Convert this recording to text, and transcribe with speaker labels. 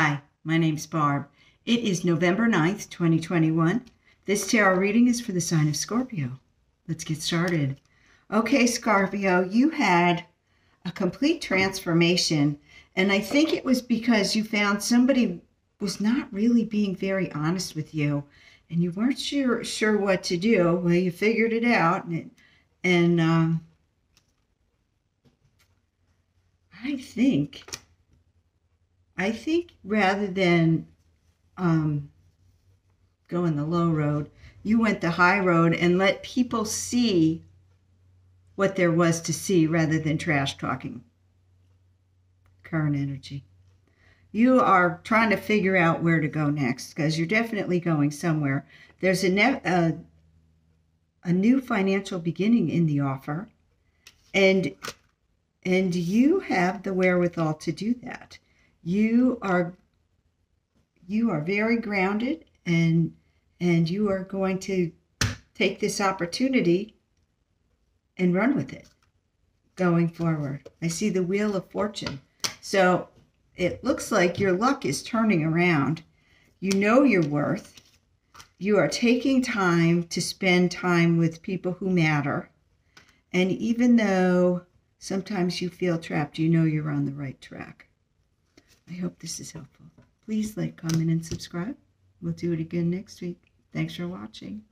Speaker 1: Hi, my name's Barb. It is November 9th, 2021. This tarot reading is for the sign of Scorpio. Let's get started. Okay, Scorpio, you had a complete transformation, and I think it was because you found somebody was not really being very honest with you, and you weren't sure sure what to do. Well, you figured it out, and and um, I think I think rather than um, going the low road, you went the high road and let people see what there was to see rather than trash talking. Current energy. You are trying to figure out where to go next because you're definitely going somewhere. There's a, a, a new financial beginning in the offer, and and you have the wherewithal to do that you are you are very grounded and and you are going to take this opportunity and run with it going forward. I see the wheel of fortune. So it looks like your luck is turning around. You know your worth. You are taking time to spend time with people who matter. And even though sometimes you feel trapped, you know you're on the right track. I hope this is helpful. Please like, comment, and subscribe. We'll do it again next week. Thanks for watching.